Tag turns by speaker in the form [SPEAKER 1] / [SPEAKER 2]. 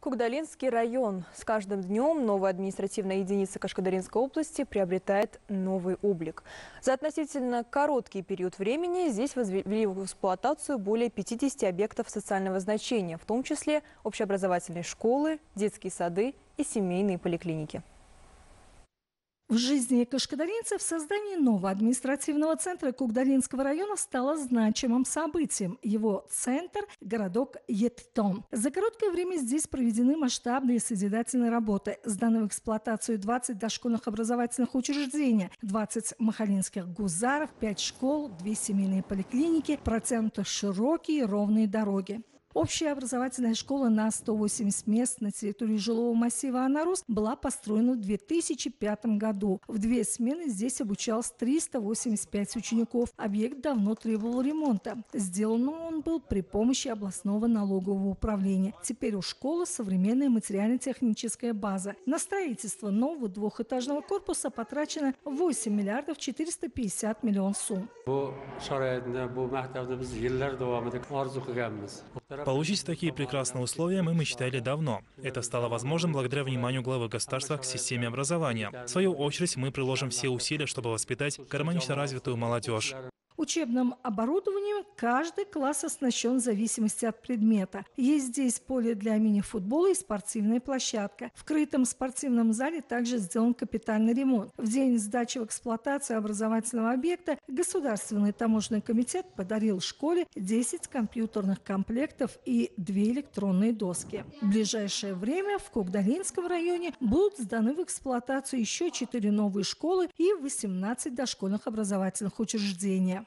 [SPEAKER 1] Кугдалинский район. С каждым днем новая административная единица Кашкадаринской области приобретает новый облик. За относительно короткий период времени здесь возвели в эксплуатацию более 50 объектов социального значения, в том числе общеобразовательные школы, детские сады и семейные поликлиники.
[SPEAKER 2] В жизни кашкадаринцев создание нового административного центра Кугдалинского района стало значимым событием. Его центр – городок Еттон. За короткое время здесь проведены масштабные созидательные работы. Сданы в эксплуатацию 20 дошкольных образовательных учреждений, 20 махалинских гузаров, 5 школ, 2 семейные поликлиники, протянуты широкие ровные дороги. Общая образовательная школа на 180 мест на территории жилого массива «Анарус» была построена в 2005 году. В две смены здесь обучалось 385 учеников. Объект давно требовал ремонта. Сделан он был при помощи областного налогового управления. Теперь у школы современная материально-техническая база. На строительство нового двухэтажного корпуса потрачено 8 миллиардов 450 миллионов сумм.
[SPEAKER 3] Получить такие прекрасные условия мы мечтали давно. Это стало возможным благодаря вниманию главы государства к системе образования. В свою очередь, мы приложим все усилия, чтобы воспитать гармонично развитую молодежь.
[SPEAKER 2] Учебным оборудованием каждый класс оснащен в зависимости от предмета. Есть здесь поле для мини-футбола и спортивная площадка. В крытом спортивном зале также сделан капитальный ремонт. В день сдачи в эксплуатацию образовательного объекта Государственный таможенный комитет подарил школе 10 компьютерных комплектов и 2 электронные доски. В ближайшее время в Кугдалинском районе будут сданы в эксплуатацию еще 4 новые школы и 18 дошкольных образовательных учреждений.